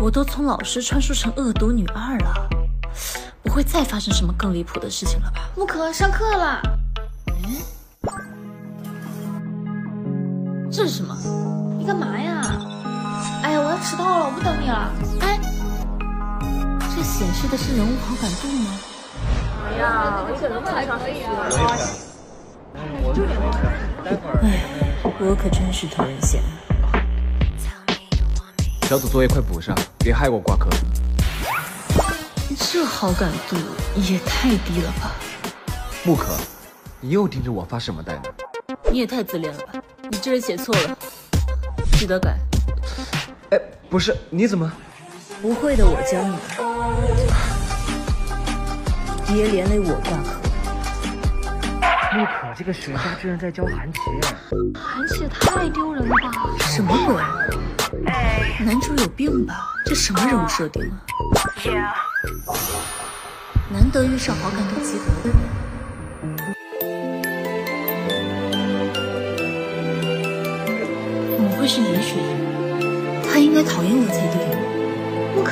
我都从老师穿梭成恶毒女二了，不会再发生什么更离谱的事情了吧？木可，上课了。这是什么？你干嘛呀？哎呀，我要迟到了，我不等你了。哎，这显示的是人物好感度吗？哎呀，我这人太可以啊。哎，我可真是讨人嫌。小组作业快补上，别害我挂科。这好感度也太低了吧？木可，你又盯着我发什么呆呢？你也太自恋了吧！你这是写错了，记得改。哎，不是，你怎么？不会的，我教你。别连累我挂科。木可，这个学渣居然在教韩琦，韩琦也太丢人了吧！这什么人物设定啊？难得遇上好感度及格的人。怎么会是你选？他应该讨厌我才对。不可，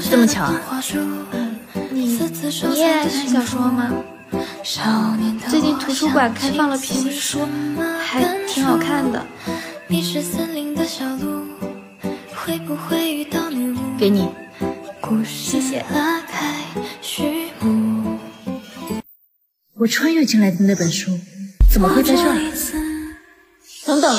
这么巧啊？你你也爱看小说吗？最近图书馆开放了评书，还挺好看的。给你，谢谢。我穿越进来的那本书怎么会在这儿？等等。